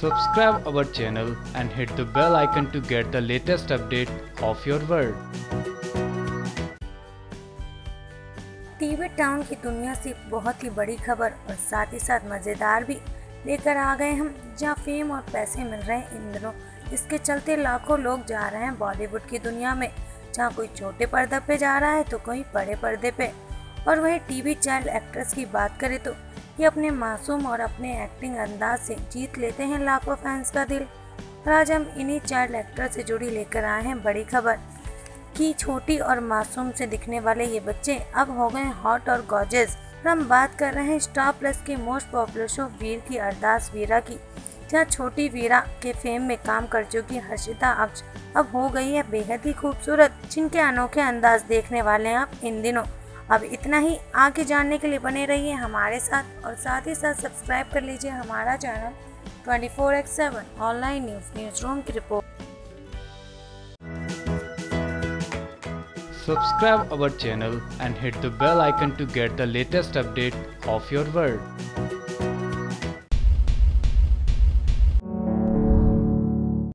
Subscribe our channel and hit the bell icon to get the latest update of your world. TV town की दुनिया से बहुत ही बड़ी खबर और साथ ही साथ मज़ेदार भी लेकर आ गए हम, जहाँ फेम और पैसे मिल रहे हैं इन दिनों इसके चलते लाखों लोग जा रहे हैं बॉलीवुड की दुनिया में, जहाँ कोई छोटे पर्दे पे जा रहा है तो कोई बड़े पर्दे पे और वही टीवी चाइल्ड एक्ट्रेस की बात करें तो ये अपने मासूम और अपने एक्टिंग अंदाज से जीत लेते हैं लाखों फैंस का दिल। और आज हम इन्हीं चाइल्ड एक्टर से जुड़ी लेकर आए हैं बड़ी खबर कि छोटी और मासूम से दिखने वाले ये बच्चे अब हो गए हॉट और गॉजेस और हम बात कर रहे हैं स्टार प्लस के मोस्ट पॉपुलर शो वीर की, अरदास वीरा की, जहाँ छोटी वीरा के फेम में काम कर चुकी हर्षिता अक्ष अब हो गई है बेहद ही खूबसूरत, जिनके अनोखे अंदाज देखने वाले हैं आप इन दिनों। अब इतना ही आगे जानने के लिए बने रहिए हमारे साथ और साथ ही साथ सब्सक्राइब कर लीजिए हमारा channel 24 four x seven online news news room की report Subscribe our channel and hit the bell icon to get the latest update of your world.